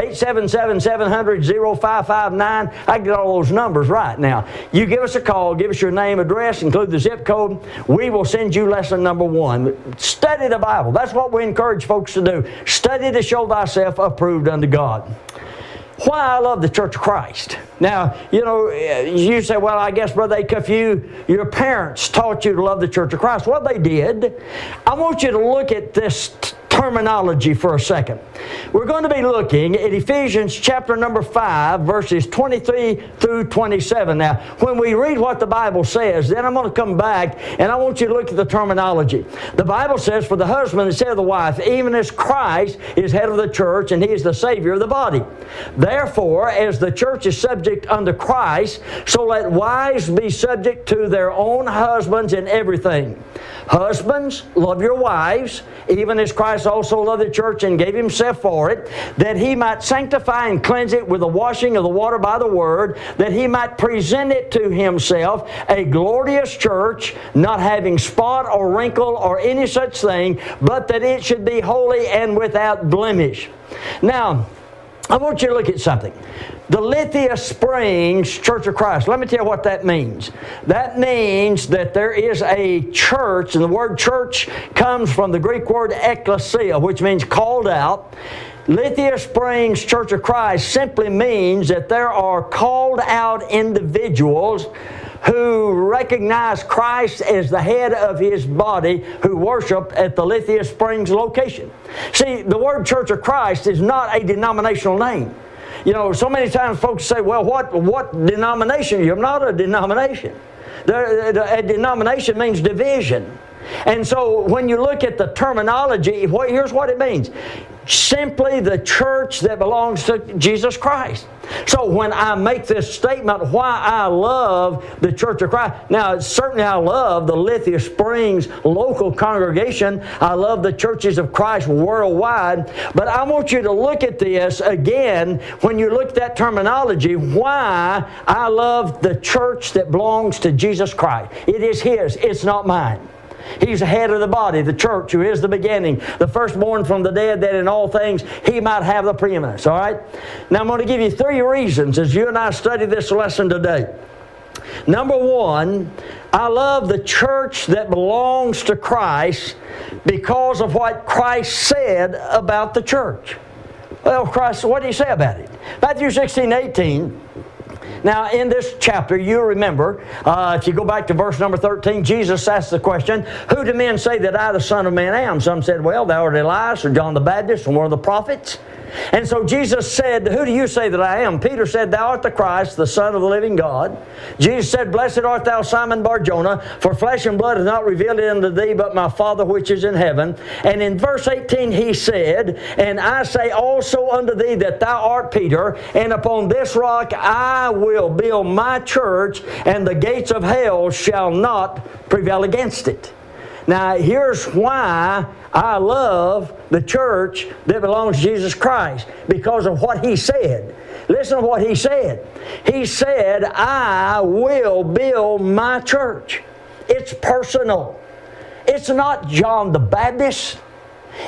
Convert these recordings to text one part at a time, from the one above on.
877-700-0559. I get all those numbers right now. You give us a call, give us your name, address, include the zip code. We will send you lesson number one. Study the Bible. That's what we encourage folks to do. Study to show thyself approved unto God why I love the Church of Christ. Now, you know, you say, well, I guess, Brother Acuff, you, your parents taught you to love the Church of Christ. Well, they did. I want you to look at this terminology for a second. We're going to be looking at Ephesians chapter number 5, verses 23 through 27. Now, when we read what the Bible says, then I'm going to come back and I want you to look at the terminology. The Bible says, For the husband is head of the wife, even as Christ is head of the church, and he is the Savior of the body. Therefore, as the church is subject unto Christ, so let wives be subject to their own husbands in everything. Husbands, love your wives, even as Christ also loved the church and gave himself for it, that he might sanctify and cleanse it with the washing of the water by the word, that he might present it to himself a glorious church, not having spot or wrinkle or any such thing, but that it should be holy and without blemish. Now, I want you to look at something. The Lithia Springs Church of Christ. Let me tell you what that means. That means that there is a church, and the word church comes from the Greek word ecclesia, which means called out. Lithia Springs Church of Christ simply means that there are called out individuals who recognize Christ as the head of his body who worship at the Lithia Springs location. See, the word Church of Christ is not a denominational name. You know, so many times folks say, well, what, what denomination you? I'm not a denomination. A denomination means division. And so when you look at the terminology, here's what it means simply the church that belongs to Jesus Christ. So when I make this statement, why I love the Church of Christ, now certainly I love the Lithia Springs local congregation. I love the churches of Christ worldwide. But I want you to look at this again when you look at that terminology, why I love the church that belongs to Jesus Christ. It is His, it's not mine. He's the head of the body, the church, who is the beginning, the firstborn from the dead, that in all things he might have the preeminence. All right? Now I'm going to give you three reasons as you and I study this lesson today. Number one, I love the church that belongs to Christ because of what Christ said about the church. Well, Christ, what did he say about it? Matthew 16, 18. Now, in this chapter, you remember, uh, if you go back to verse number 13, Jesus asked the question, Who do men say that I, the Son of Man, am? Some said, Well, thou art Elias or John the Baptist or one of the prophets. And so Jesus said, Who do you say that I am? Peter said, Thou art the Christ, the Son of the living God. Jesus said, Blessed art thou, Simon Barjona, for flesh and blood has not revealed it unto thee, but my Father which is in heaven. And in verse 18 he said, And I say also unto thee that thou art Peter, and upon this rock I will build my church, and the gates of hell shall not prevail against it. Now, here's why I love the church that belongs to Jesus Christ because of what He said. Listen to what He said. He said, I will build my church. It's personal. It's not John the Baptist.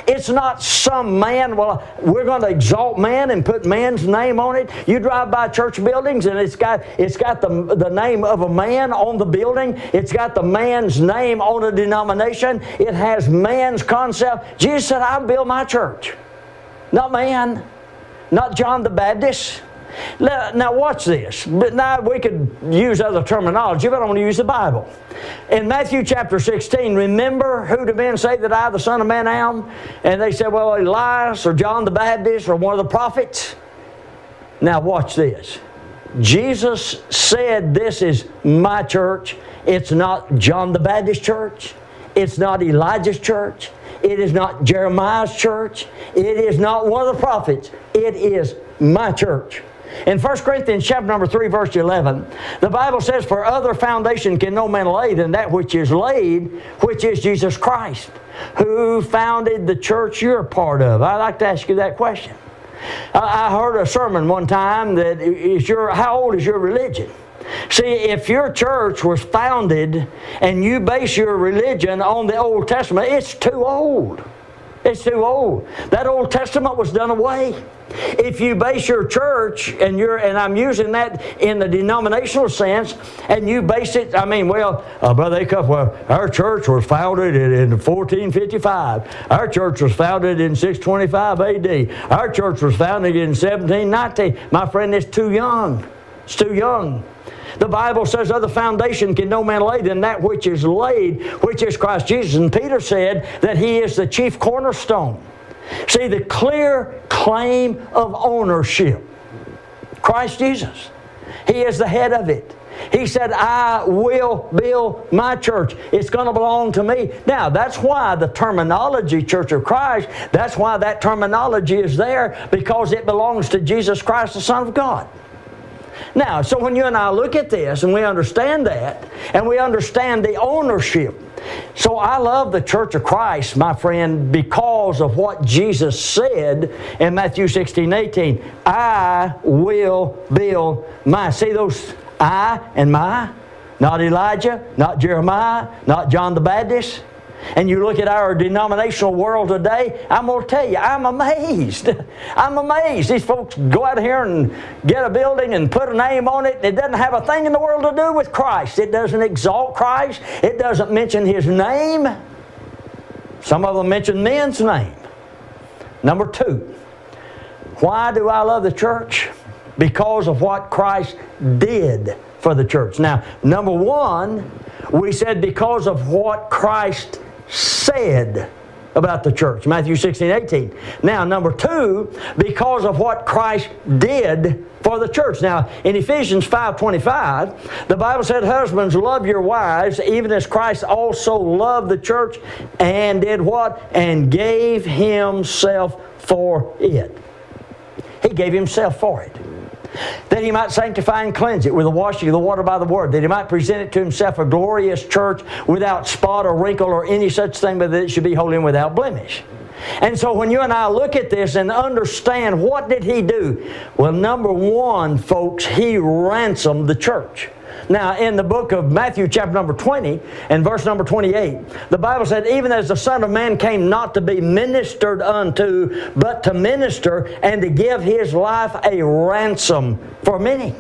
It's not some man, well, we're going to exalt man and put man's name on it. You drive by church buildings and it's got, it's got the, the name of a man on the building, it's got the man's name on a denomination, it has man's concept. Jesus said, I'll build my church. Not man, not John the Baptist. Now, watch this. But now we could use other terminology, but I want to use the Bible. In Matthew chapter 16, remember who the men say that I, the Son of Man, am? And they said, well, Elias or John the Baptist or one of the prophets. Now, watch this. Jesus said, This is my church. It's not John the Baptist church. It's not Elijah's church. It is not Jeremiah's church. It is not one of the prophets. It is my church. In 1 Corinthians chapter number 3, verse 11, the Bible says, For other foundation can no man lay than that which is laid, which is Jesus Christ, who founded the church you're a part of. I'd like to ask you that question. I heard a sermon one time that is your, how old is your religion? See, if your church was founded and you base your religion on the Old Testament, it's too old. It's too old. That Old Testament was done away. If you base your church, and you're, and I'm using that in the denominational sense, and you base it, I mean, well, uh, Brother Acuff, well, our church was founded in, in 1455. Our church was founded in 625 AD. Our church was founded in 1719. My friend, it's too young. It's too young. The Bible says, other foundation can no man lay than that which is laid, which is Christ Jesus. And Peter said that he is the chief cornerstone. See, the clear claim of ownership Christ Jesus. He is the head of it. He said, I will build my church. It's going to belong to me. Now, that's why the terminology, Church of Christ, that's why that terminology is there because it belongs to Jesus Christ, the Son of God. Now, so when you and I look at this and we understand that, and we understand the ownership, so I love the Church of Christ, my friend, because of what Jesus said in Matthew 16, 18. I will build my. See those I and my? Not Elijah, not Jeremiah, not John the Baptist and you look at our denominational world today, I'm going to tell you, I'm amazed. I'm amazed. These folks go out here and get a building and put a name on it. It doesn't have a thing in the world to do with Christ. It doesn't exalt Christ. It doesn't mention His name. Some of them mention men's name. Number two, why do I love the church? Because of what Christ did for the church. Now, number one, we said because of what Christ said about the church. Matthew 16, 18. Now, number two, because of what Christ did for the church. Now, in Ephesians 5.25, the Bible said, Husbands, love your wives, even as Christ also loved the church and did what? And gave himself for it. He gave himself for it that he might sanctify and cleanse it with the washing of the water by the word, that he might present it to himself a glorious church without spot or wrinkle or any such thing, but that it should be holy and without blemish. And so when you and I look at this and understand what did he do? Well, number one, folks, he ransomed the church. Now, in the book of Matthew, chapter number 20, and verse number 28, the Bible said, Even as the Son of Man came not to be ministered unto, but to minister and to give his life a ransom for many.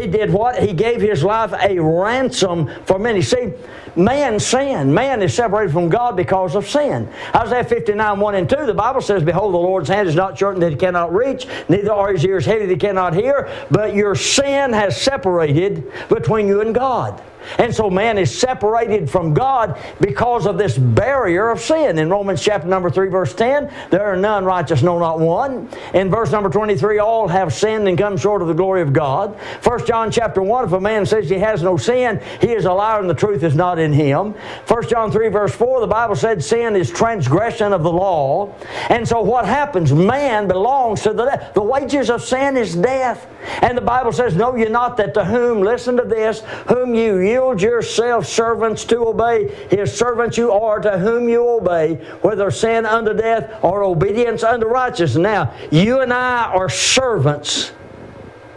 He did what? He gave his life a ransom for many. See, man sinned. Man is separated from God because of sin. Isaiah 59, 1 and 2, the Bible says, Behold, the Lord's hand is not shortened that he cannot reach, neither are his ears heavy that he cannot hear, but your sin has separated between you and God. And so man is separated from God because of this barrier of sin. In Romans chapter number 3, verse 10, there are none righteous, no, not one. In verse number 23, all have sinned and come short of the glory of God. 1 John chapter 1, if a man says he has no sin, he is a liar and the truth is not in him. 1 John 3, verse 4, the Bible said sin is transgression of the law. And so what happens? Man belongs to the death. The wages of sin is death. And the Bible says, Know ye not that to whom, listen to this, whom you yield yourself servants to obey, his servants you are to whom you obey, whether sin unto death or obedience unto righteousness. Now, you and I are servants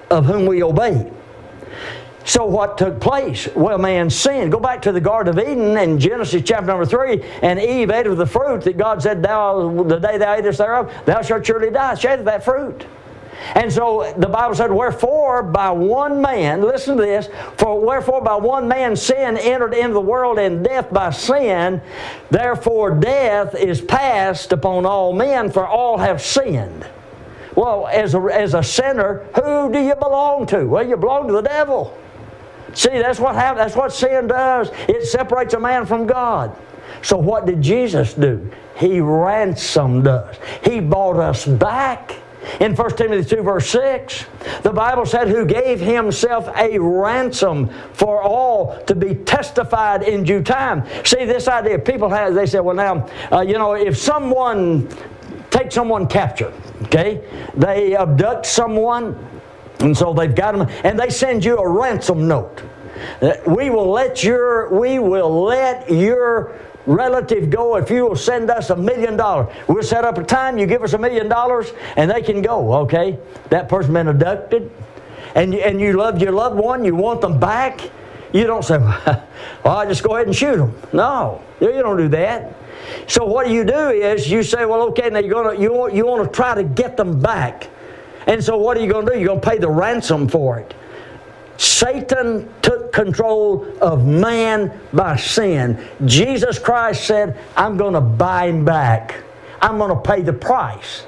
of whom we obey. So what took place? Well, man sinned. Go back to the Garden of Eden in Genesis chapter number three, and Eve ate of the fruit that God said, "Thou, the day thou atest thereof, thou shalt surely die." She ate of that fruit. And so the Bible said, Wherefore by one man, listen to this, for wherefore by one man sin entered into the world, and death by sin, therefore death is passed upon all men, for all have sinned. Well, as a, as a sinner, who do you belong to? Well, you belong to the devil. See, that's what. That's what sin does. It separates a man from God. So what did Jesus do? He ransomed us. He bought us back. In 1 Timothy 2, verse 6, the Bible said, Who gave himself a ransom for all to be testified in due time. See, this idea, people have, they say, Well, now, uh, you know, if someone take someone captured, okay, they abduct someone, and so they've got them, and they send you a ransom note. Uh, we will let your, we will let your relative go if you will send us a million dollars. We'll set up a time, you give us a million dollars, and they can go, okay? That person been abducted, and you, and you love your loved one, you want them back. You don't say, well, I just go ahead and shoot them. No, you don't do that. So what you do is you say, well, okay, now you're gonna you want, you want to try to get them back, and so what are you going to do? You're going to pay the ransom for it. Satan took control of man by sin. Jesus Christ said, I'm going to buy him back. I'm going to pay the price.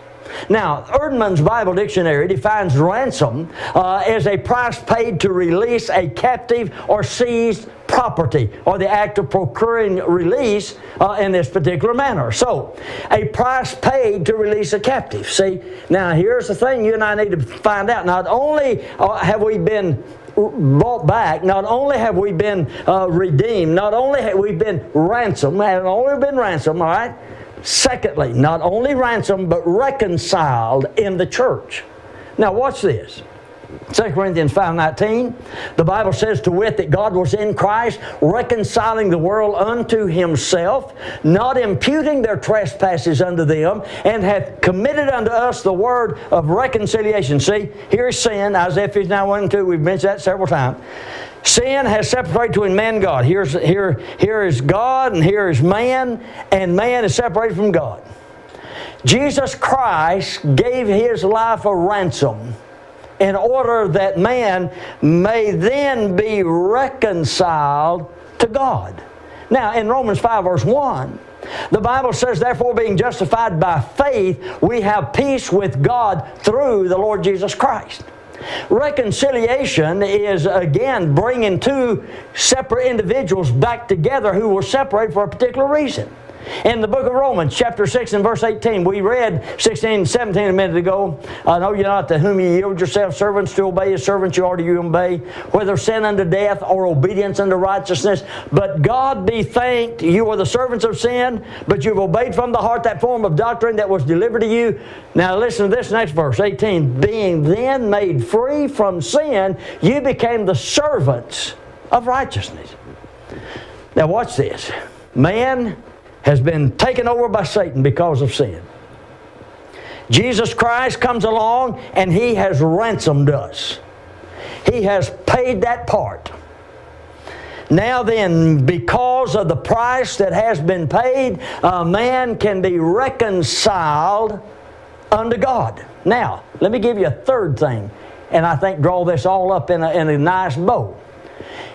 Now, Eerdmans Bible Dictionary defines ransom uh, as a price paid to release a captive or seized property or the act of procuring release uh, in this particular manner. So, a price paid to release a captive. See, now here's the thing you and I need to find out. Not only uh, have we been bought back. Not only have we been uh, redeemed, not only have we been ransomed, have only been ransomed, all right? Secondly, not only ransomed, but reconciled in the church. Now, watch this. 2 Corinthians 5.19, the Bible says to wit that God was in Christ, reconciling the world unto himself, not imputing their trespasses unto them, and hath committed unto us the word of reconciliation. See, here's sin, Isaiah 59, 1 and 2, we've mentioned that several times. Sin has separated between man and God. Here's, here, here is God and here is man, and man is separated from God. Jesus Christ gave his life a ransom in order that man may then be reconciled to God. Now, in Romans 5, verse 1, the Bible says, Therefore, being justified by faith, we have peace with God through the Lord Jesus Christ. Reconciliation is again bringing two separate individuals back together who were separated for a particular reason. In the book of Romans, chapter 6 and verse 18, we read 16 and 17 a minute ago. I know you're not to whom you yield yourself servants to obey as servants, you are to you obey, whether sin unto death or obedience unto righteousness. But God be thanked, you are the servants of sin, but you've obeyed from the heart that form of doctrine that was delivered to you. Now listen to this next verse, 18. Being then made free from sin, you became the servants of righteousness. Now watch this. Man has been taken over by Satan because of sin. Jesus Christ comes along and He has ransomed us. He has paid that part. Now then, because of the price that has been paid, a man can be reconciled unto God. Now, let me give you a third thing, and I think draw this all up in a, in a nice bow.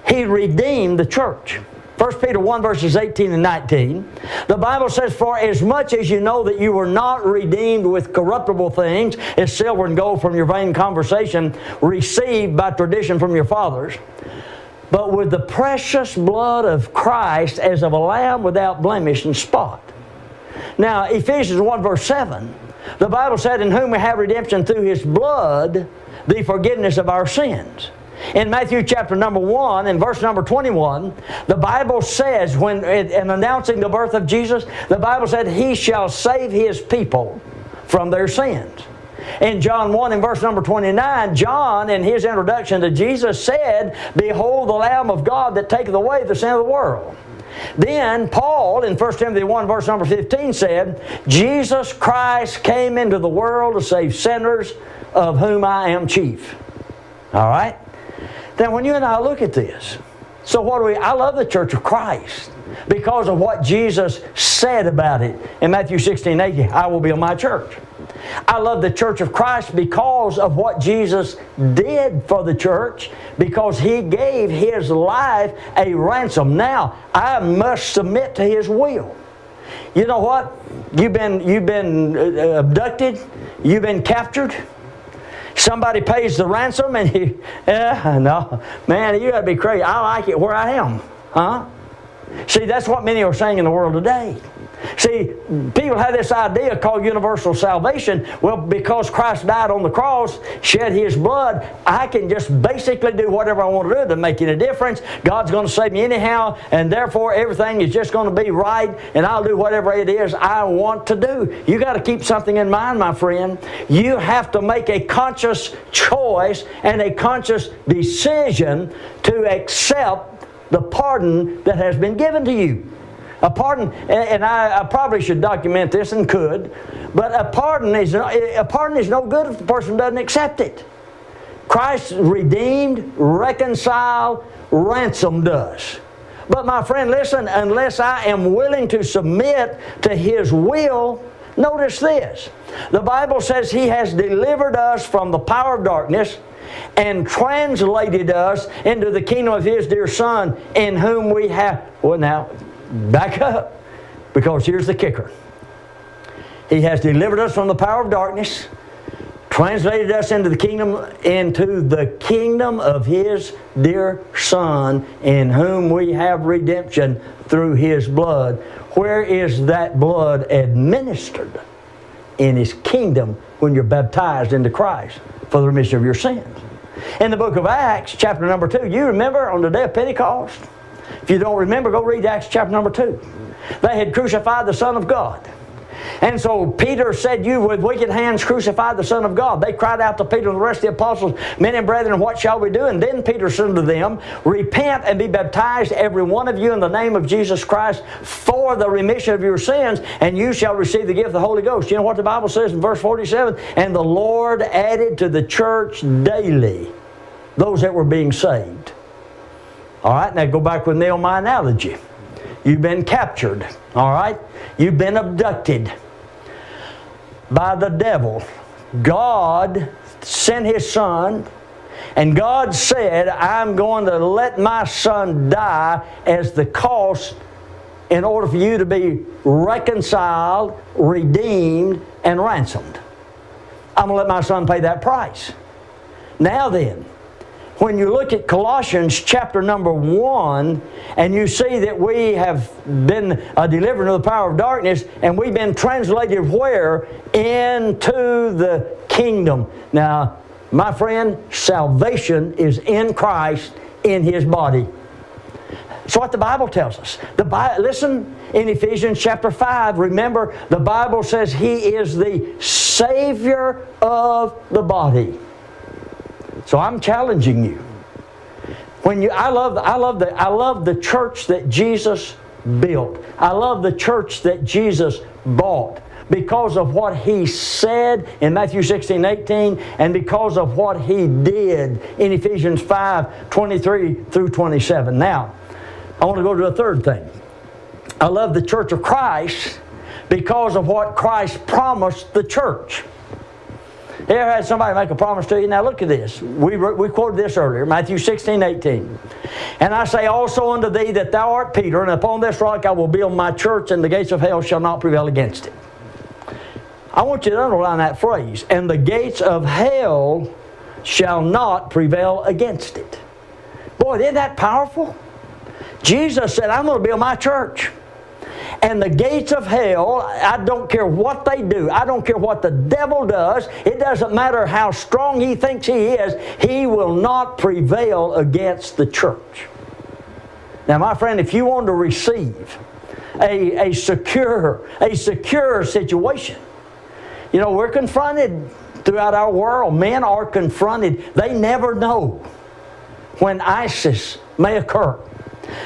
He redeemed the church. 1 Peter 1 verses 18 and 19. The Bible says, For as much as you know that you were not redeemed with corruptible things, as silver and gold from your vain conversation received by tradition from your fathers, but with the precious blood of Christ as of a lamb without blemish and spot. Now, Ephesians 1 verse 7, the Bible said, In whom we have redemption through his blood, the forgiveness of our sins. In Matthew chapter number 1 in verse number 21, the Bible says, when in announcing the birth of Jesus, the Bible said, He shall save His people from their sins. In John 1 and verse number 29, John, in his introduction to Jesus, said, Behold the Lamb of God that taketh away the sin of the world. Then Paul in 1 Timothy 1 verse number 15 said, Jesus Christ came into the world to save sinners of whom I am chief. All right? Then when you and I look at this, so what do we, I love the church of Christ because of what Jesus said about it in Matthew 16, 18, I will build my church. I love the church of Christ because of what Jesus did for the church, because he gave his life a ransom. Now, I must submit to his will. You know what? You've been, you've been uh, abducted, you've been captured, Somebody pays the ransom and you, yeah, no, man, you got to be crazy. I like it where I am, huh? See, that's what many are saying in the world today. See, people have this idea called universal salvation. Well, because Christ died on the cross, shed His blood, I can just basically do whatever I want to do to make any difference. God's going to save me anyhow, and therefore everything is just going to be right, and I'll do whatever it is I want to do. You got to keep something in mind, my friend. You have to make a conscious choice and a conscious decision to accept the pardon that has been given to you. A pardon, and I, probably should document this and could, but a pardon is a pardon is no good if the person doesn't accept it. Christ redeemed, reconciled, ransomed us. But my friend, listen, unless I am willing to submit to His will, notice this. The Bible says He has delivered us from the power of darkness and translated us into the kingdom of His dear Son, in whom we have. Well, now, back up, because here's the kicker. He has delivered us from the power of darkness translated us into the kingdom into the kingdom of his dear son in whom we have redemption through his blood. Where is that blood administered? In his kingdom when you're baptized into christ for the remission of your sins. In the book of acts chapter number 2 you remember on the day of pentecost if you don't remember go read acts chapter number 2 they had crucified the son of god and so Peter said, You with wicked hands crucified the Son of God. They cried out to Peter and the rest of the apostles, Men and brethren, what shall we do? And then Peter said to them, Repent and be baptized, every one of you, in the name of Jesus Christ for the remission of your sins, and you shall receive the gift of the Holy Ghost. You know what the Bible says in verse 47? And the Lord added to the church daily those that were being saved. All right, now go back with me on my analogy. You've been captured, all right? You've been abducted by the devil. God sent his son, and God said, I'm going to let my son die as the cost in order for you to be reconciled, redeemed, and ransomed. I'm going to let my son pay that price. Now then, when you look at Colossians chapter number 1 and you see that we have been uh, delivered from the power of darkness and we've been translated where? Into the kingdom. Now, my friend, salvation is in Christ in His body. That's what the Bible tells us. The Bible, listen in Ephesians chapter 5. Remember, the Bible says He is the Savior of the body. So I'm challenging you. When you, I love, I love the, I love the church that Jesus built. I love the church that Jesus bought because of what he said in Matthew 16, 18, and because of what he did in Ephesians 5, 23 through 27. Now, I want to go to a third thing. I love the church of Christ because of what Christ promised the church. Ever had somebody make a promise to you? Now look at this. We, we quoted this earlier, Matthew 16, 18. And I say also unto thee that thou art Peter, and upon this rock I will build my church, and the gates of hell shall not prevail against it. I want you to underline that phrase. And the gates of hell shall not prevail against it. Boy, isn't that powerful? Jesus said, I'm going to build my church. And the gates of hell, I don't care what they do, I don't care what the devil does, it doesn't matter how strong he thinks he is, he will not prevail against the church. Now, my friend, if you want to receive a, a secure, a secure situation, you know, we're confronted throughout our world. Men are confronted. They never know when ISIS may occur.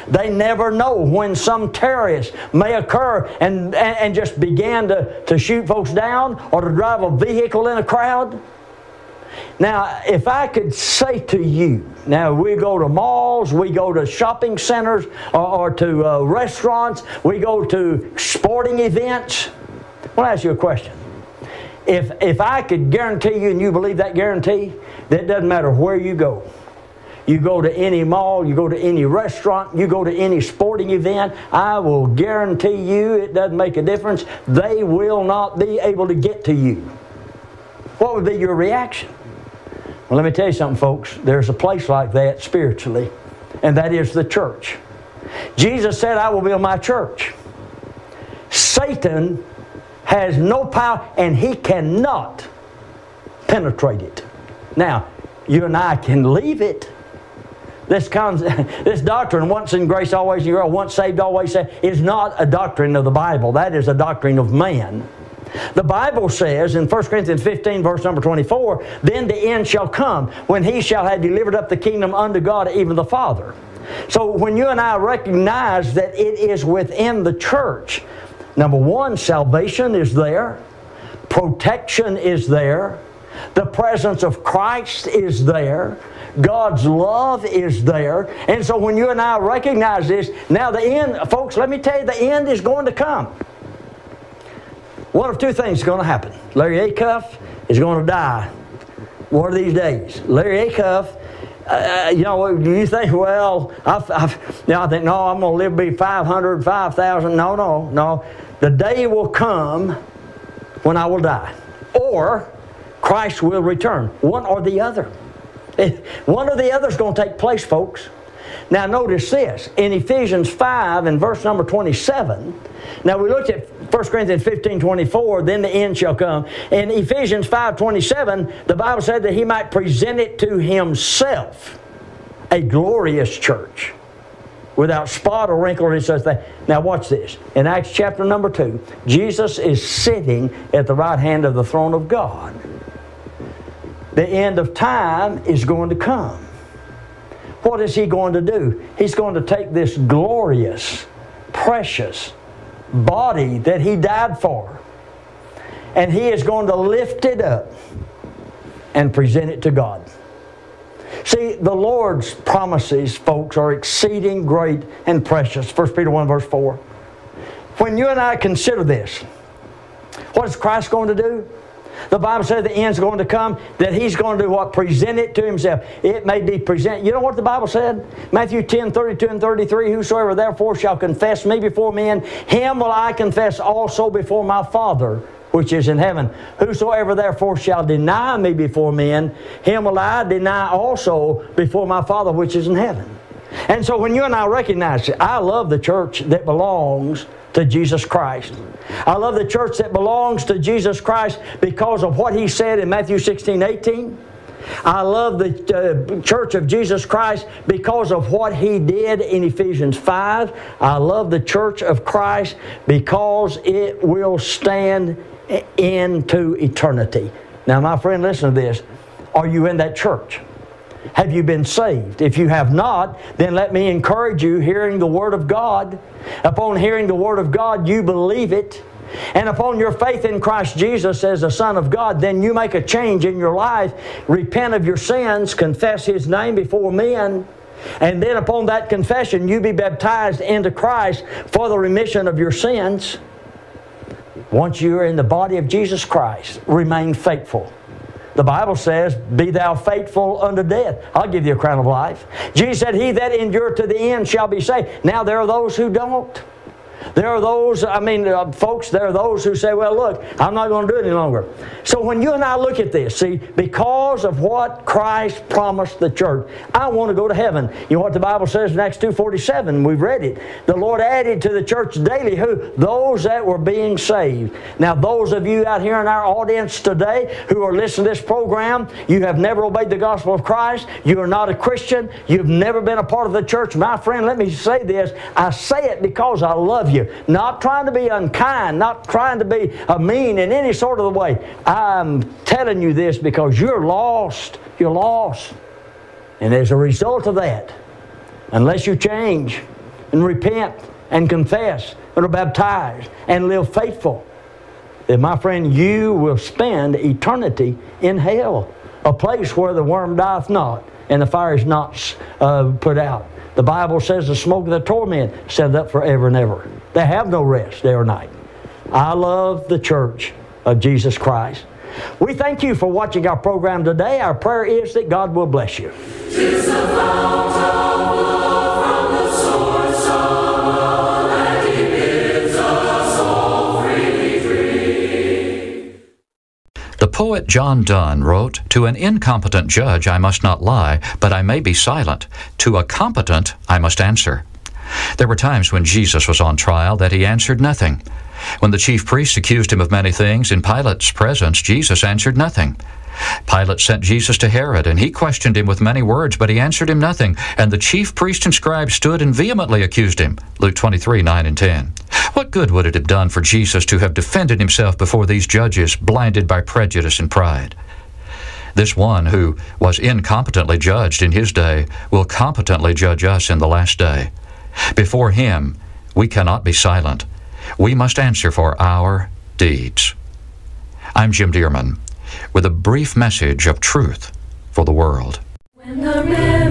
They never know when some terrorist may occur and, and, and just begin to, to shoot folks down or to drive a vehicle in a crowd. Now, if I could say to you, now we go to malls, we go to shopping centers or, or to uh, restaurants, we go to sporting events. I want to ask you a question. If, if I could guarantee you, and you believe that guarantee, that doesn't matter where you go, you go to any mall, you go to any restaurant, you go to any sporting event, I will guarantee you it doesn't make a difference. They will not be able to get to you. What would be your reaction? Well, let me tell you something, folks. There's a place like that spiritually, and that is the church. Jesus said, I will build my church. Satan has no power, and he cannot penetrate it. Now, you and I can leave it this, con- this doctrine, once in grace, always in grace, once saved, always saved, is not a doctrine of the Bible. That is a doctrine of man. The Bible says in 1 Corinthians 15, verse number 24, Then the end shall come, when he shall have delivered up the kingdom unto God, even the Father. So when you and I recognize that it is within the church, number one, salvation is there, protection is there, The presence of Christ is there. God's love is there. And so when you and I recognize this, now the end, folks, let me tell you, the end is going to come. One of two things is going to happen. Larry Acuff is going to die one of these days. Larry Acuff uh, you know, you think, well, I've, I've, you know, I think, no, I'm going to live be 500, 5,000. No, no, no. The day will come when I will die. Or Christ will return. One or the other. Eh, one or the other is going to take place, folks. Now, notice this in Ephesians 5 and verse number 27. Now, we looked at 1 Corinthians 15 24, then the end shall come. In Ephesians 5 27, the Bible said that he might present it to himself a glorious church without spot or wrinkle or such thing. Now, watch this. In Acts chapter number 2, Jesus is sitting at the right hand of the throne of God. The end of time is going to come. What is he going to do? He's going to take this glorious, precious, body that He died for. And He is going to lift it up and present it to God. See, the Lord's promises, folks, are exceeding great and precious. 1 Peter 1, verse 4. When you and I consider this, what is Christ going to do? The Bible says the end's going to come, that He's going to do what? Present it to Himself. It may be present. You know what the Bible said? Matthew 10, 32 and 33, Whosoever therefore shall confess me before men, him will I confess also before my Father which is in heaven. Whosoever therefore shall deny me before men, him will I deny also before my Father which is in heaven. And so when you and I recognize it, I love the church that belongs to Jesus Christ. I love the church that belongs to Jesus Christ because of what he said in Matthew 16, 18. I love the uh, church of Jesus Christ because of what he did in Ephesians 5. I love the church of Christ because it will stand into eternity. Now, my friend, listen to this. Are you in that church? Have you been saved? If you have not, then let me encourage you hearing the Word of God. Upon hearing the Word of God, you believe it. And upon your faith in Christ Jesus as the Son of God, then you make a change in your life, repent of your sins, confess His name before men. And then upon that confession, you be baptized into Christ for the remission of your sins. Once you are in the body of Jesus Christ, remain faithful. The Bible says, Be thou faithful unto death. I'll give you a crown of life. Jesus said, He that endure to the end shall be saved. Now there are those who don't. There are those, I mean, uh, folks, there are those who say, well, look, I'm not going to do it any longer. So when you and I look at this, see, because of what Christ promised the church, I want to go to heaven. You know what the Bible says in Acts 2.47? We've read it. The Lord added to the church daily who? Those that were being saved. Now, those of you out here in our audience today who are listening to this program, you have never obeyed the gospel of Christ. You are not a Christian. You've never been a part of the church. My friend, let me say this. I say it because I love you you. Not trying to be unkind, not trying to be a mean in any sort of the way. I'm telling you this because you're lost. You're lost. And as a result of that, unless you change and repent and confess and are baptized and live faithful, then my friend, you will spend eternity in hell, a place where the worm dieth not and the fire is not uh, put out. The Bible says the smoke of the torment set up forever and ever. They have no rest day or night. I love the church of Jesus Christ. We thank you for watching our program today. Our prayer is that God will bless you. The poet John Donne wrote, To an incompetent judge I must not lie, but I may be silent. To a competent I must answer. There were times when Jesus was on trial that he answered nothing. When the chief priests accused him of many things in Pilate's presence, Jesus answered nothing. Pilate sent Jesus to Herod, and he questioned him with many words, but he answered him nothing. And the chief priests and scribes stood and vehemently accused him. Luke 23, 9 and 10. What good would it have done for Jesus to have defended himself before these judges, blinded by prejudice and pride? This one who was incompetently judged in his day will competently judge us in the last day. Before him, we cannot be silent. We must answer for our deeds. I'm Jim Dearman. with a brief message of truth for the world.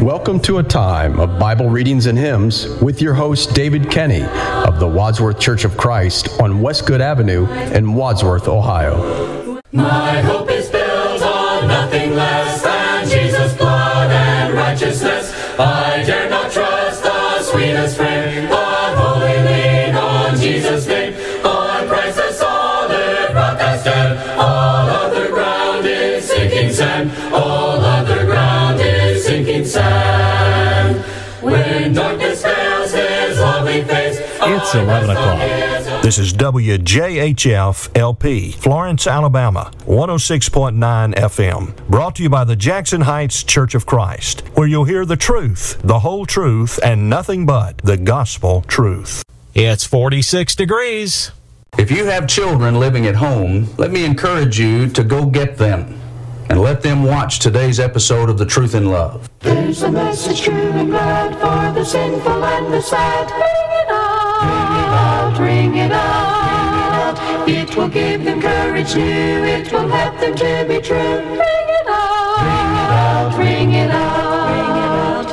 Welcome to a time of Bible readings and hymns with your host David Kenny of the Wadsworth Church of Christ on Westgood Avenue in Wadsworth, Ohio. My hope is built on nothing less than Jesus' blood and righteousness. I It's 11 o'clock. This is WJHF LP, Florence, Alabama, 106.9 FM. Brought to you by the Jackson Heights Church of Christ, where you'll hear the truth, the whole truth, and nothing but the gospel truth. It's 46 degrees. If you have children living at home, let me encourage you to go get them and let them watch today's episode of The Truth in Love. There's a message true and glad for the sinful and the sad. Ring it out, it will give them courage new, it will help them to be true. Ring it out, ring it out, ring it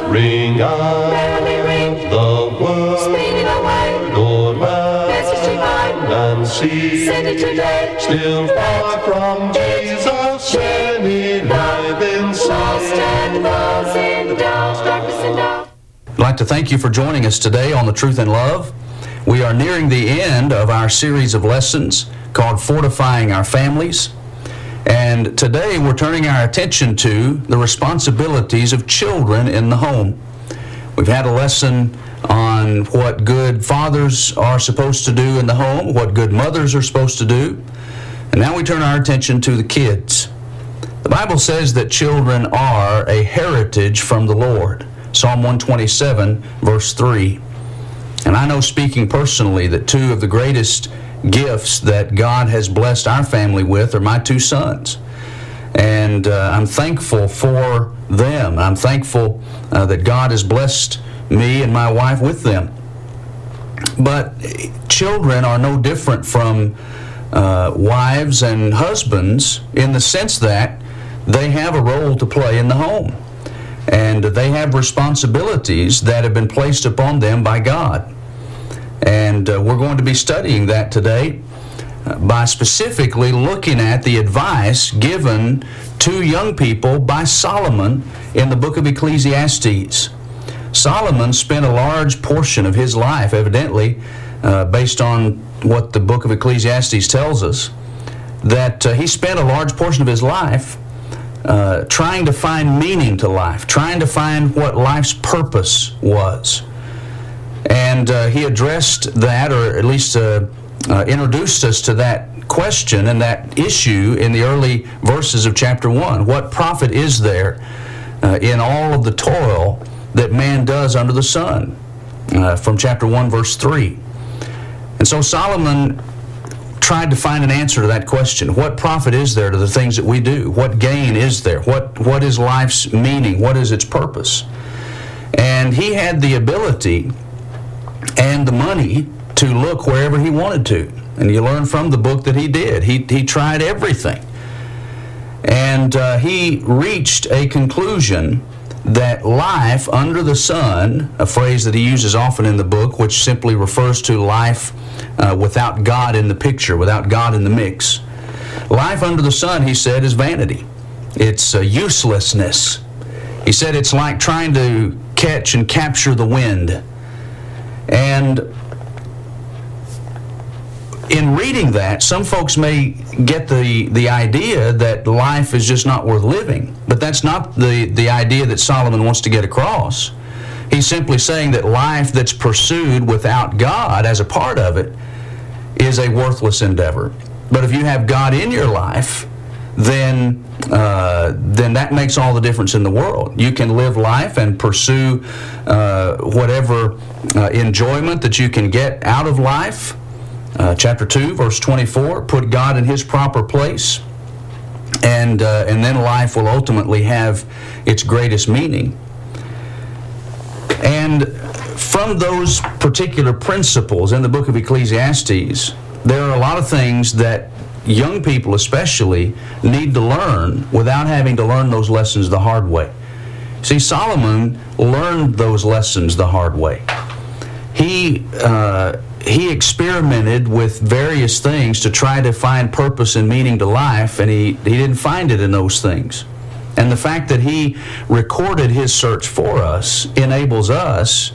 out. Ring out Merrily ring, the word, speeding away. Lord, man Message divine, and see. send it today. Still far from Jesus, many live Lost and inside. those in doubt, darkness and doubt. I'd like to thank you for joining us today on The Truth in Love. We are nearing the end of our series of lessons called Fortifying Our Families. And today we're turning our attention to the responsibilities of children in the home. We've had a lesson on what good fathers are supposed to do in the home, what good mothers are supposed to do. And now we turn our attention to the kids. The Bible says that children are a heritage from the Lord. Psalm 127, verse 3. And I know, speaking personally, that two of the greatest gifts that God has blessed our family with are my two sons. And uh, I'm thankful for them. I'm thankful uh, that God has blessed me and my wife with them. But children are no different from uh, wives and husbands in the sense that they have a role to play in the home. And they have responsibilities that have been placed upon them by God. And uh, we're going to be studying that today uh, by specifically looking at the advice given to young people by Solomon in the book of Ecclesiastes. Solomon spent a large portion of his life, evidently, uh, based on what the book of Ecclesiastes tells us, that uh, he spent a large portion of his life uh, trying to find meaning to life, trying to find what life's purpose was. And uh, he addressed that, or at least uh, uh, introduced us to that question and that issue in the early verses of chapter 1. What profit is there uh, in all of the toil that man does under the sun? Uh, from chapter 1, verse 3. And so Solomon tried to find an answer to that question. What profit is there to the things that we do? What gain is there? What, what is life's meaning? What is its purpose? And he had the ability and the money to look wherever he wanted to. And you learn from the book that he did. He, he tried everything. And uh, he reached a conclusion that life under the sun, a phrase that he uses often in the book, which simply refers to life uh, without God in the picture, without God in the mix. Life under the sun, he said, is vanity. It's uh, uselessness. He said it's like trying to catch and capture the wind. And in reading that, some folks may get the, the idea that life is just not worth living. But that's not the, the idea that Solomon wants to get across. He's simply saying that life that's pursued without God as a part of it is a worthless endeavor. But if you have God in your life, then uh, then that makes all the difference in the world. You can live life and pursue uh, whatever uh, enjoyment that you can get out of life. Uh, chapter 2, verse 24, put God in his proper place, and, uh, and then life will ultimately have its greatest meaning. And from those particular principles in the book of Ecclesiastes, there are a lot of things that young people especially need to learn without having to learn those lessons the hard way. See, Solomon learned those lessons the hard way. He uh, he experimented with various things to try to find purpose and meaning to life, and he, he didn't find it in those things. And the fact that he recorded his search for us enables us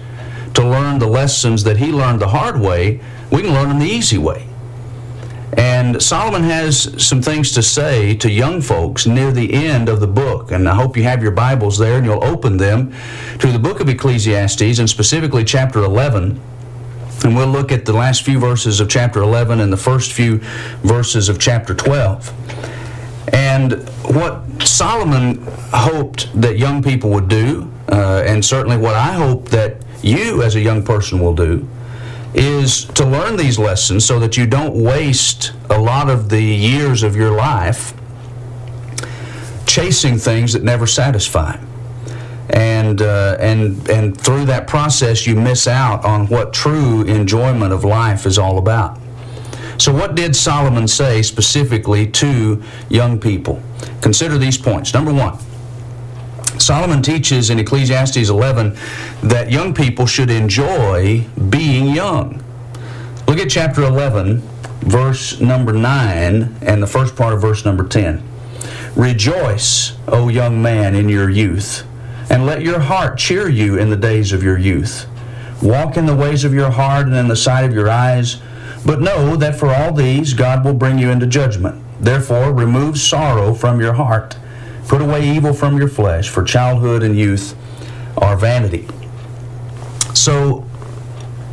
to learn the lessons that he learned the hard way, we can learn them the easy way. And Solomon has some things to say to young folks near the end of the book. And I hope you have your Bibles there and you'll open them to the book of Ecclesiastes and specifically chapter 11. And we'll look at the last few verses of chapter 11 and the first few verses of chapter 12. And what Solomon hoped that young people would do, uh, and certainly what I hope that you as a young person will do, is to learn these lessons so that you don't waste a lot of the years of your life chasing things that never satisfy. And, uh, and, and through that process, you miss out on what true enjoyment of life is all about. So, what did Solomon say specifically to young people? Consider these points. Number one, Solomon teaches in Ecclesiastes 11 that young people should enjoy being young. Look at chapter 11, verse number 9, and the first part of verse number 10. Rejoice, O young man, in your youth, and let your heart cheer you in the days of your youth. Walk in the ways of your heart and in the sight of your eyes, but know that for all these God will bring you into judgment. Therefore, remove sorrow from your heart Put away evil from your flesh, for childhood and youth are vanity. So,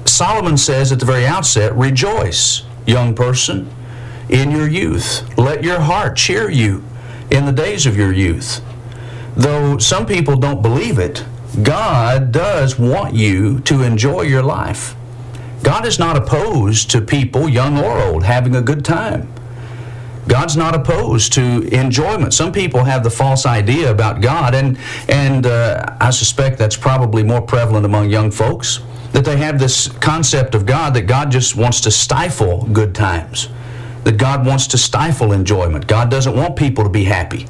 Solomon says at the very outset, Rejoice, young person, in your youth. Let your heart cheer you in the days of your youth. Though some people don't believe it, God does want you to enjoy your life. God is not opposed to people, young or old, having a good time. God's not opposed to enjoyment. Some people have the false idea about God, and and uh, I suspect that's probably more prevalent among young folks that they have this concept of God that God just wants to stifle good times, that God wants to stifle enjoyment. God doesn't want people to be happy.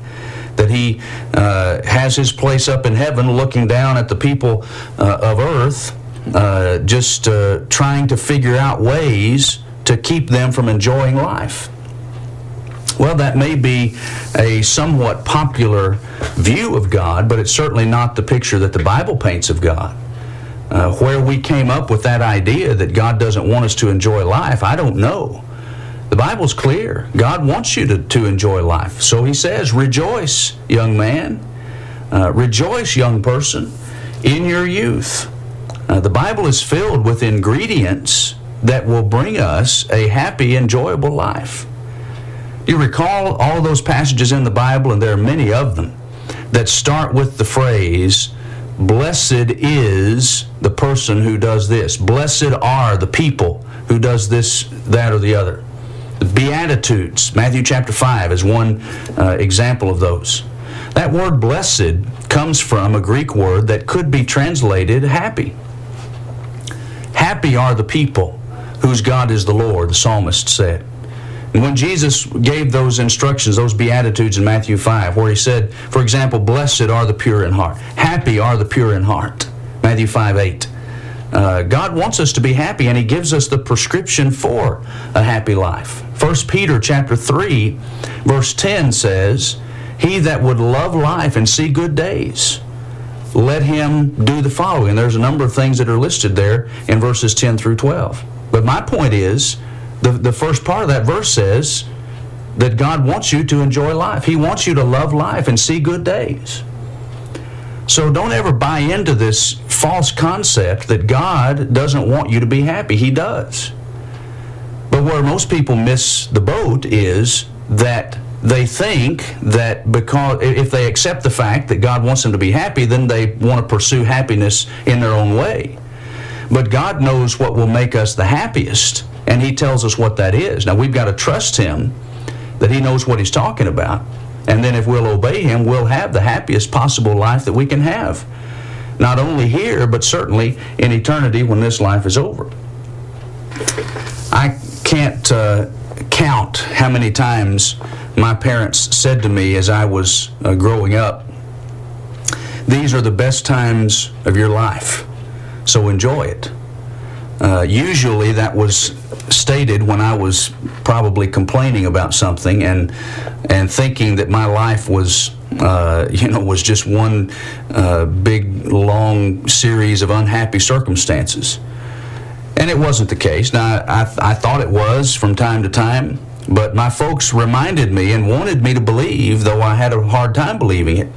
That He uh, has His place up in heaven, looking down at the people uh, of earth, uh, just uh, trying to figure out ways to keep them from enjoying life. Well, that may be a somewhat popular view of God, but it's certainly not the picture that the Bible paints of God. Uh, where we came up with that idea that God doesn't want us to enjoy life, I don't know. The Bible's clear. God wants you to, to enjoy life. So he says, Rejoice, young man. Uh, rejoice, young person, in your youth. Uh, the Bible is filled with ingredients that will bring us a happy, enjoyable life. You recall all those passages in the Bible, and there are many of them, that start with the phrase, Blessed is the person who does this. Blessed are the people who does this, that, or the other. The Beatitudes, Matthew chapter 5 is one uh, example of those. That word blessed comes from a Greek word that could be translated happy. Happy are the people whose God is the Lord, the psalmist said. When Jesus gave those instructions, those Beatitudes in Matthew 5, where he said, for example, blessed are the pure in heart, happy are the pure in heart, Matthew 5 8. Uh, God wants us to be happy, and He gives us the prescription for a happy life. 1 Peter chapter 3, verse 10 says, He that would love life and see good days, let him do the following. There's a number of things that are listed there in verses 10 through 12. But my point is, the, the first part of that verse says that God wants you to enjoy life. He wants you to love life and see good days. So don't ever buy into this false concept that God doesn't want you to be happy. He does. But where most people miss the boat is that they think that because if they accept the fact that God wants them to be happy, then they want to pursue happiness in their own way. But God knows what will make us the happiest and He tells us what that is. Now we've got to trust Him that He knows what He's talking about. And then if we'll obey Him, we'll have the happiest possible life that we can have. Not only here, but certainly in eternity when this life is over. I can't uh, count how many times my parents said to me as I was uh, growing up, These are the best times of your life, so enjoy it. Uh, usually that was stated when I was probably complaining about something and and thinking that my life was uh, you know was just one uh, big long series of unhappy circumstances. And it wasn't the case. Now, I, I thought it was from time to time, but my folks reminded me and wanted me to believe, though I had a hard time believing it,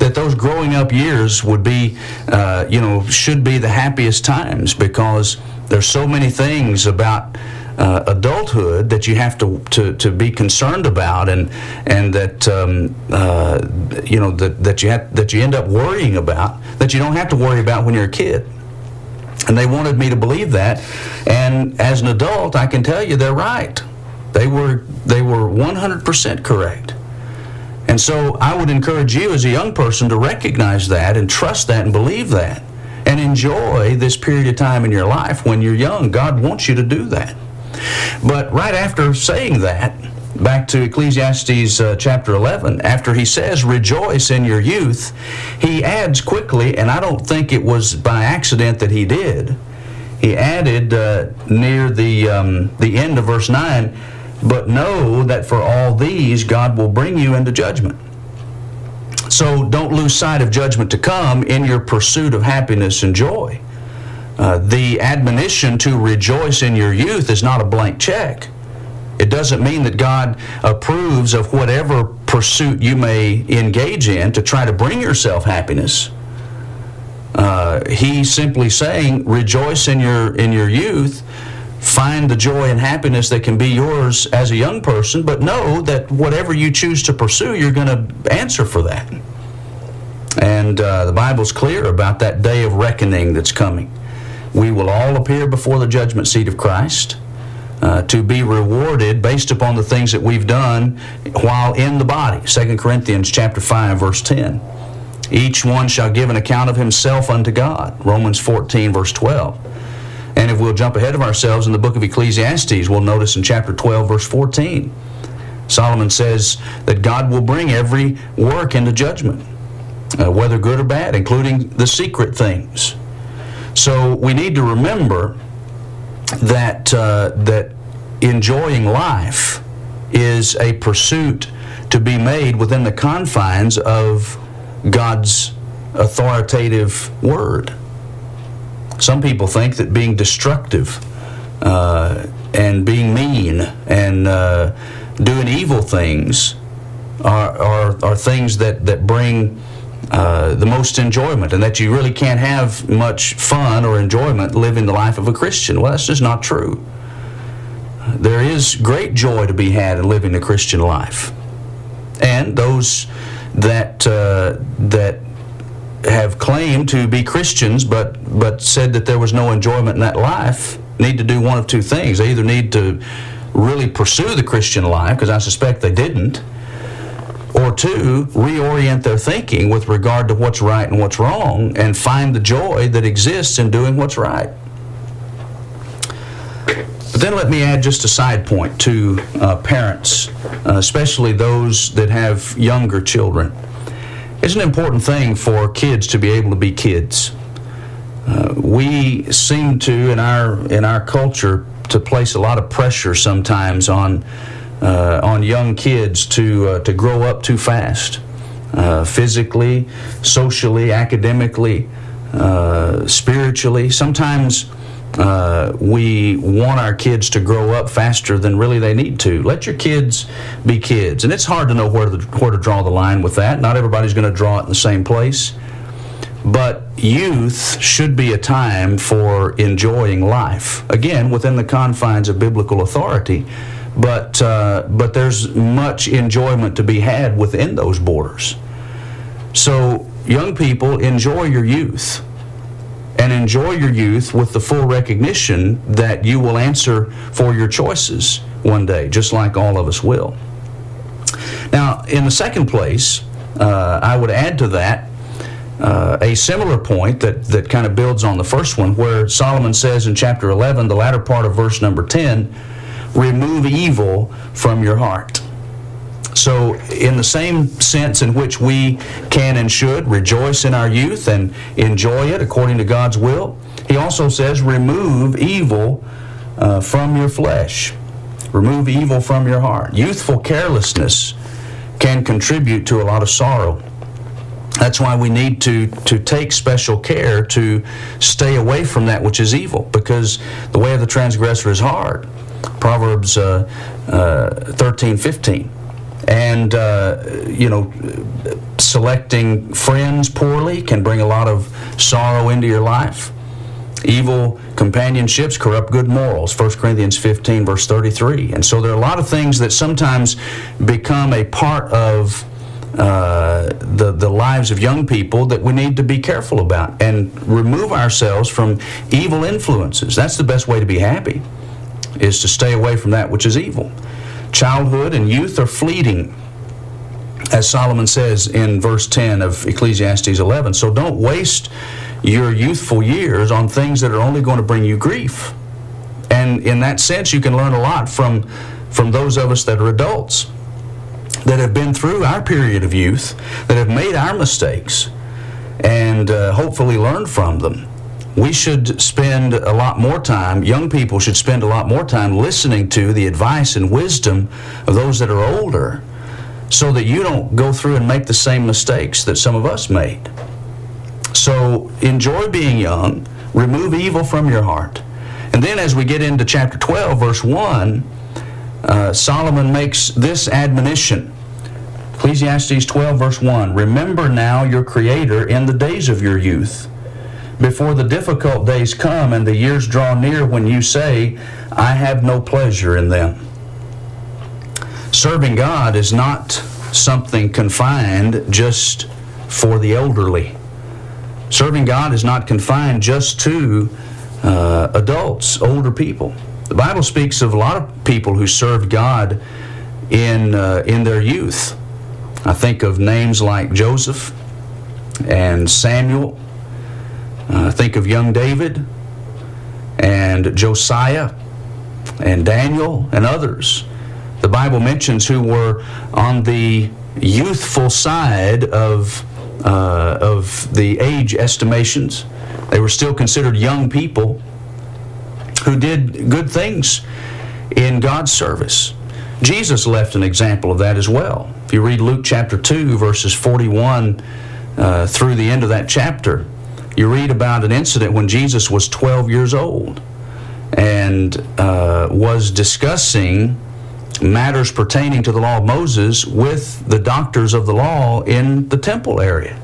that those growing up years would be, uh, you know, should be the happiest times because there's so many things about uh, adulthood that you have to, to, to be concerned about and and that um, uh, you know that, that you have that you end up worrying about that you don't have to worry about when you're a kid. And they wanted me to believe that. And as an adult, I can tell you they're right. They were they were 100% correct. And so I would encourage you as a young person to recognize that and trust that and believe that and enjoy this period of time in your life when you're young. God wants you to do that. But right after saying that, back to Ecclesiastes uh, chapter 11, after he says, Rejoice in your youth, he adds quickly, and I don't think it was by accident that he did, he added uh, near the, um, the end of verse 9, But know that for all these God will bring you into judgment. So don't lose sight of judgment to come in your pursuit of happiness and joy. Uh, the admonition to rejoice in your youth is not a blank check. It doesn't mean that God approves of whatever pursuit you may engage in to try to bring yourself happiness. Uh, he's simply saying, rejoice in your in your youth, find the joy and happiness that can be yours as a young person, but know that whatever you choose to pursue, you're going to answer for that. And uh, the Bible's clear about that day of reckoning that's coming. We will all appear before the judgment seat of Christ. Uh, to be rewarded based upon the things that we've done while in the body. 2 Corinthians chapter 5 verse 10. Each one shall give an account of himself unto God. Romans 14 verse 12. And if we'll jump ahead of ourselves in the book of Ecclesiastes, we'll notice in chapter 12 verse 14. Solomon says that God will bring every work into judgment, uh, whether good or bad, including the secret things. So we need to remember that uh, that enjoying life is a pursuit to be made within the confines of God's authoritative word. Some people think that being destructive uh, and being mean and uh, doing evil things are, are, are things that, that bring uh, the most enjoyment, and that you really can't have much fun or enjoyment living the life of a Christian. Well, that's just not true. There is great joy to be had in living the Christian life, and those that uh, that have claimed to be Christians but but said that there was no enjoyment in that life need to do one of two things. They either need to really pursue the Christian life, because I suspect they didn't or two, reorient their thinking with regard to what's right and what's wrong and find the joy that exists in doing what's right. But then let me add just a side point to uh, parents, uh, especially those that have younger children. It's an important thing for kids to be able to be kids. Uh, we seem to, in our in our culture, to place a lot of pressure sometimes on uh, on young kids to uh, to grow up too fast, uh, physically, socially, academically, uh, spiritually. Sometimes uh, we want our kids to grow up faster than really they need to. Let your kids be kids, and it's hard to know where to where to draw the line with that. Not everybody's going to draw it in the same place. But youth should be a time for enjoying life. Again, within the confines of biblical authority but uh, but there's much enjoyment to be had within those borders. So young people, enjoy your youth, and enjoy your youth with the full recognition that you will answer for your choices one day, just like all of us will. Now, in the second place, uh, I would add to that uh, a similar point that, that kind of builds on the first one, where Solomon says in chapter 11, the latter part of verse number 10, remove evil from your heart. So, in the same sense in which we can and should rejoice in our youth and enjoy it according to God's will, he also says, remove evil uh, from your flesh. Remove evil from your heart. Youthful carelessness can contribute to a lot of sorrow. That's why we need to, to take special care to stay away from that which is evil, because the way of the transgressor is hard. Proverbs uh, uh, 13, 15 and uh, you know selecting friends poorly can bring a lot of sorrow into your life. Evil companionships corrupt good morals. 1 corinthians 15 verse 33 and so there are a lot of things that sometimes become a part of uh, the, the lives of young people that we need to be careful about and remove ourselves from evil influences. That's the best way to be happy is to stay away from that which is evil Childhood and youth are fleeting, as Solomon says in verse 10 of Ecclesiastes 11. So don't waste your youthful years on things that are only going to bring you grief. And in that sense, you can learn a lot from, from those of us that are adults, that have been through our period of youth, that have made our mistakes, and uh, hopefully learned from them we should spend a lot more time, young people should spend a lot more time listening to the advice and wisdom of those that are older so that you don't go through and make the same mistakes that some of us made. So enjoy being young, remove evil from your heart. And then as we get into chapter 12, verse 1, uh, Solomon makes this admonition. Ecclesiastes 12, verse 1 Remember now your Creator in the days of your youth before the difficult days come and the years draw near when you say, I have no pleasure in them. Serving God is not something confined just for the elderly. Serving God is not confined just to uh, adults, older people. The Bible speaks of a lot of people who served God in, uh, in their youth. I think of names like Joseph and Samuel uh, think of young David and Josiah and Daniel and others. The Bible mentions who were on the youthful side of, uh, of the age estimations. They were still considered young people who did good things in God's service. Jesus left an example of that as well. If you read Luke chapter 2, verses 41 uh, through the end of that chapter, you read about an incident when Jesus was 12 years old and uh, was discussing matters pertaining to the law of Moses with the doctors of the law in the temple area.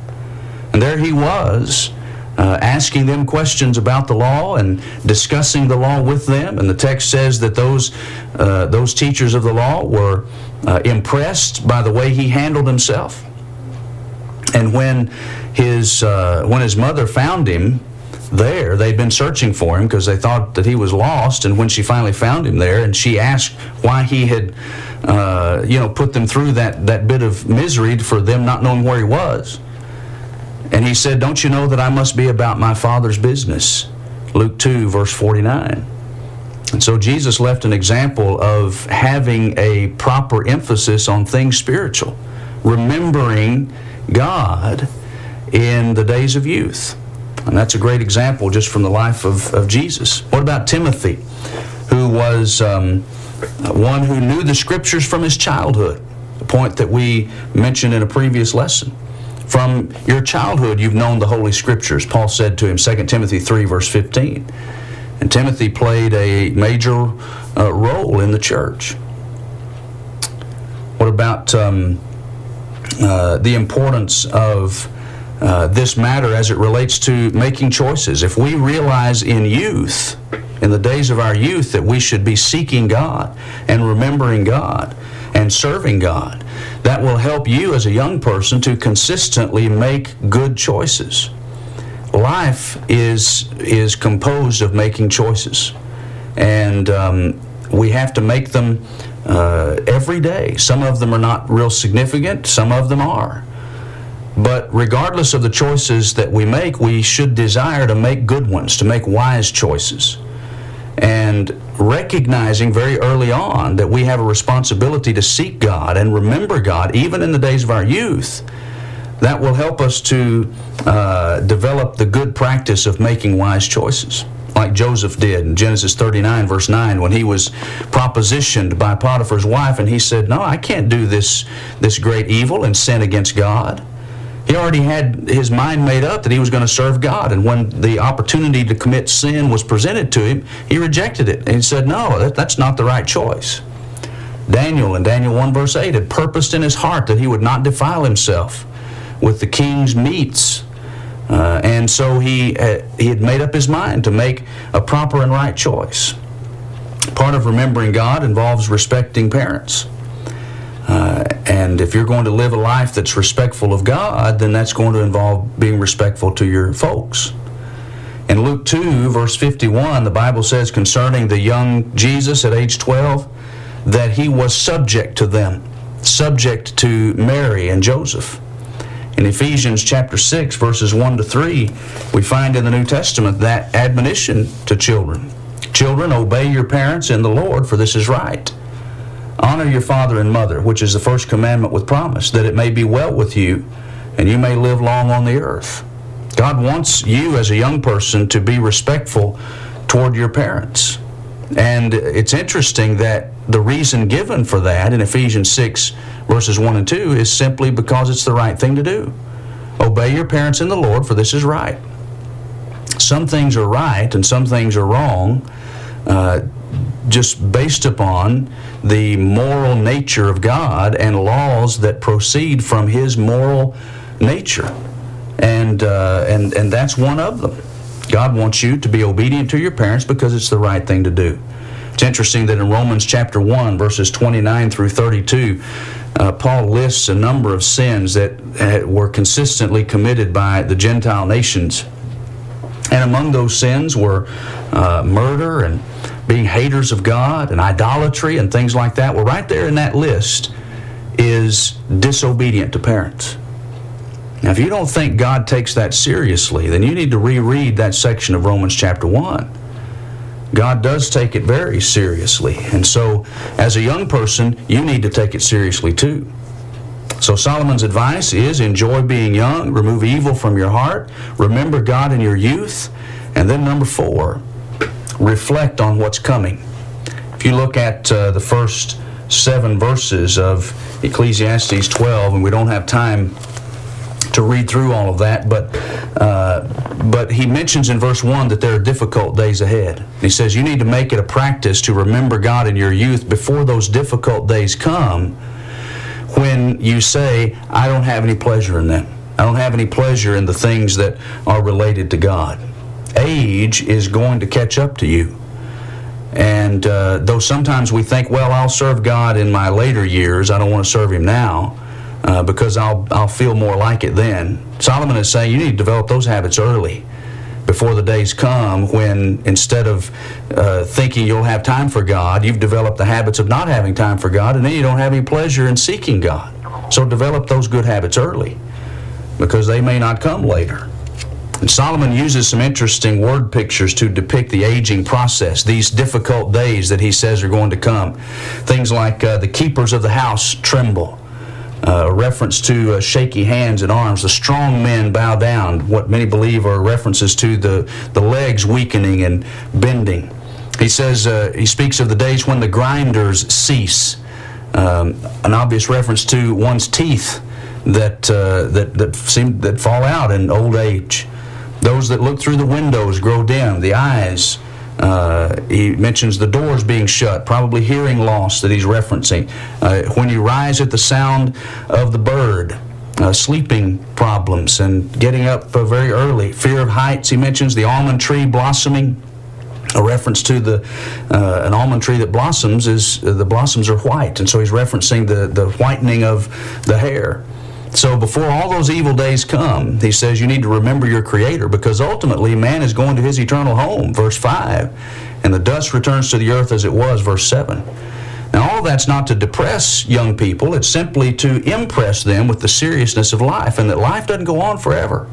And there he was. Uh, asking them questions about the law and discussing the law with them. And the text says that those, uh, those teachers of the law were uh, impressed by the way he handled himself. And when his uh, when his mother found him there, they'd been searching for him because they thought that he was lost. And when she finally found him there, and she asked why he had, uh, you know, put them through that that bit of misery for them not knowing where he was, and he said, "Don't you know that I must be about my Father's business?" Luke two verse forty nine. And so Jesus left an example of having a proper emphasis on things spiritual, remembering God in the days of youth. And that's a great example just from the life of, of Jesus. What about Timothy, who was um, one who knew the scriptures from his childhood? The point that we mentioned in a previous lesson. From your childhood, you've known the Holy Scriptures. Paul said to him, 2 Timothy 3, verse 15. And Timothy played a major uh, role in the church. What about um, uh, the importance of uh, this matter as it relates to making choices. If we realize in youth, in the days of our youth, that we should be seeking God and remembering God and serving God, that will help you as a young person to consistently make good choices. Life is, is composed of making choices. And um, we have to make them uh, every day. Some of them are not real significant, some of them are. But regardless of the choices that we make, we should desire to make good ones, to make wise choices. and recognizing very early on that we have a responsibility to seek God and remember God even in the days of our youth, that will help us to uh, develop the good practice of making wise choices. Like Joseph did in Genesis 39, verse 9, when he was propositioned by Potiphar's wife, and he said, No, I can't do this, this great evil and sin against God. He already had his mind made up that he was going to serve God. And when the opportunity to commit sin was presented to him, he rejected it. And he said, No, that, that's not the right choice. Daniel in Daniel 1 verse 8 had purposed in his heart that he would not defile himself with the king's meats. Uh, and so he, uh, he had made up his mind to make a proper and right choice. Part of remembering God involves respecting parents. Uh, and if you're going to live a life that's respectful of God, then that's going to involve being respectful to your folks. In Luke 2, verse 51, the Bible says concerning the young Jesus at age 12 that he was subject to them, subject to Mary and Joseph. In Ephesians chapter 6, verses 1 to 3, we find in the New Testament that admonition to children. Children, obey your parents in the Lord, for this is right. Honor your father and mother, which is the first commandment with promise, that it may be well with you and you may live long on the earth. God wants you as a young person to be respectful toward your parents. And it's interesting that the reason given for that in Ephesians 6, verses 1 and 2, is simply because it's the right thing to do. Obey your parents in the Lord, for this is right. Some things are right and some things are wrong. Uh, just based upon the moral nature of God and laws that proceed from His moral nature. And, uh, and, and that's one of them. God wants you to be obedient to your parents because it's the right thing to do. It's interesting that in Romans chapter 1, verses 29 through 32, uh, Paul lists a number of sins that uh, were consistently committed by the Gentile nations. And among those sins were uh, murder and being haters of God and idolatry and things like that. Well, right there in that list is disobedient to parents. Now, if you don't think God takes that seriously, then you need to reread that section of Romans chapter 1. God does take it very seriously. And so, as a young person, you need to take it seriously too. So, Solomon's advice is enjoy being young, remove evil from your heart, remember God in your youth, and then number four, reflect on what's coming. If you look at uh, the first seven verses of Ecclesiastes 12, and we don't have time to read through all of that, but uh, but he mentions in verse one that there are difficult days ahead. He says you need to make it a practice to remember God in your youth before those difficult days come. When you say, "I don't have any pleasure in them. I don't have any pleasure in the things that are related to God." Age is going to catch up to you. And uh, though sometimes we think, well, I'll serve God in my later years, I don't want to serve Him now uh, because I'll, I'll feel more like it then. Solomon is saying you need to develop those habits early before the days come when instead of uh, thinking you'll have time for God, you've developed the habits of not having time for God, and then you don't have any pleasure in seeking God. So develop those good habits early because they may not come later. And Solomon uses some interesting word pictures to depict the aging process, these difficult days that he says are going to come. Things like uh, the keepers of the house tremble, a reference to uh, shaky hands and arms. The strong men bow down, what many believe are references to the, the legs weakening and bending. He says, uh, he speaks of the days when the grinders cease, um, an obvious reference to one's teeth that, uh, that, that, seem, that fall out in old age. Those that look through the windows grow dim, the eyes. Uh, he mentions the doors being shut, probably hearing loss that he's referencing. Uh, when you rise at the sound of the bird, uh, sleeping problems and getting up uh, very early, fear of heights. He mentions the almond tree blossoming. A reference to the uh, an almond tree that blossoms is the blossoms are white, and so he's referencing the the whitening of the hair. So before all those evil days come, he says you need to remember your Creator because ultimately man is going to his eternal home, verse 5, and the dust returns to the earth as it was, verse 7. Now, all that's not to depress young people, it's simply to impress them with the seriousness of life and that life doesn't go on forever.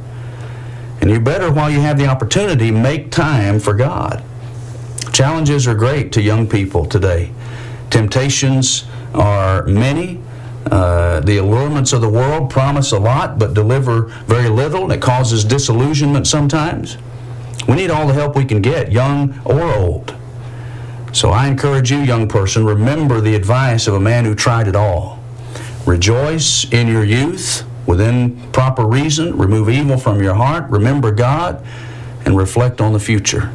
And you better, while you have the opportunity, make time for God. Challenges are great to young people today. Temptations are many. Uh, the allurements of the world promise a lot but deliver very little, and it causes disillusionment sometimes. We need all the help we can get, young or old. So I encourage you, young person, remember the advice of a man who tried it all. Rejoice in your youth within proper reason, remove evil from your heart, remember God, and reflect on the future.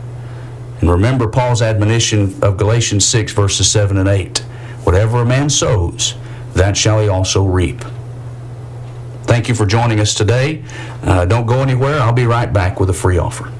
And remember Paul's admonition of Galatians 6, verses 7 and 8. Whatever a man sows, that shall he also reap. Thank you for joining us today. Uh, don't go anywhere. I'll be right back with a free offer.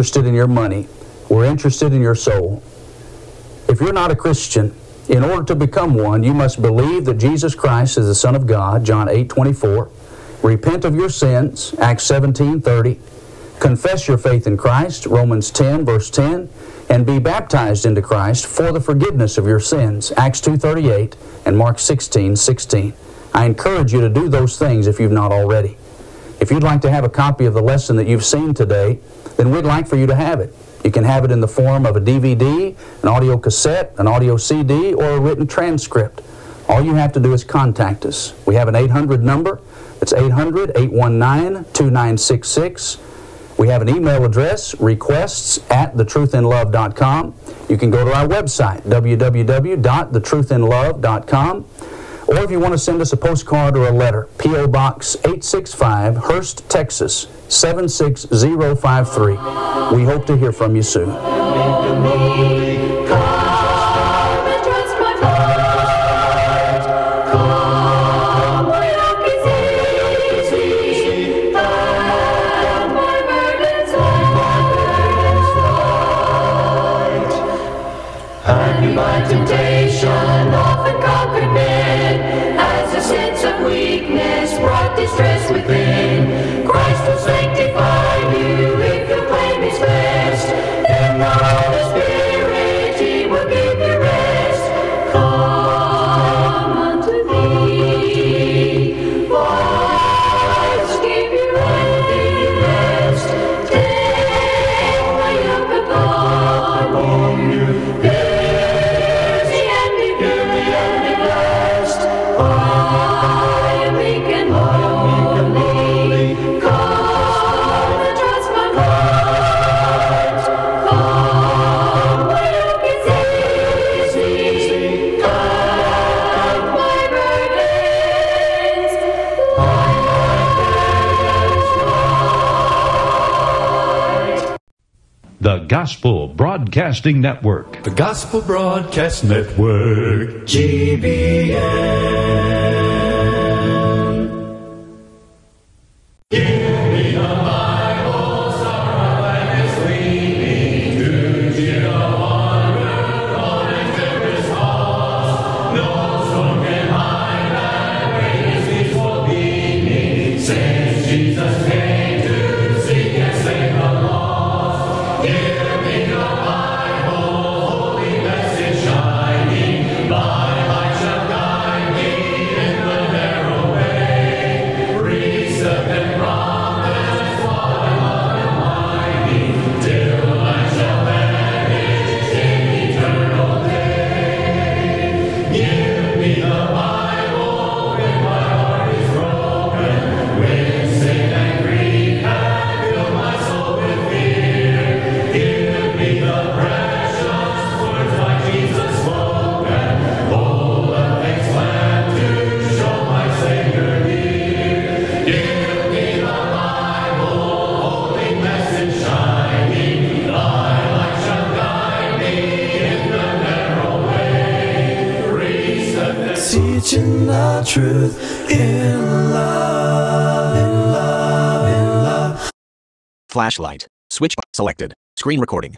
Interested in your money. We're interested in your soul. If you're not a Christian, in order to become one, you must believe that Jesus Christ is the Son of God, John 8 24. Repent of your sins, Acts 17 30. Confess your faith in Christ, Romans 10, verse 10, and be baptized into Christ for the forgiveness of your sins, Acts 2 38 and Mark 16 16. I encourage you to do those things if you've not already. If you'd like to have a copy of the lesson that you've seen today, then we'd like for you to have it. You can have it in the form of a DVD, an audio cassette, an audio CD, or a written transcript. All you have to do is contact us. We have an 800 number. It's 800 819 2966. We have an email address, requests at thetruthinlove.com. You can go to our website, www.thetruthinlove.com. Or if you want to send us a postcard or a letter, P.O. Box 865, Hurst, Texas 76053. We hope to hear from you soon. Gospel Broadcasting Network. The Gospel Broadcast Network, GBN. Screen recording.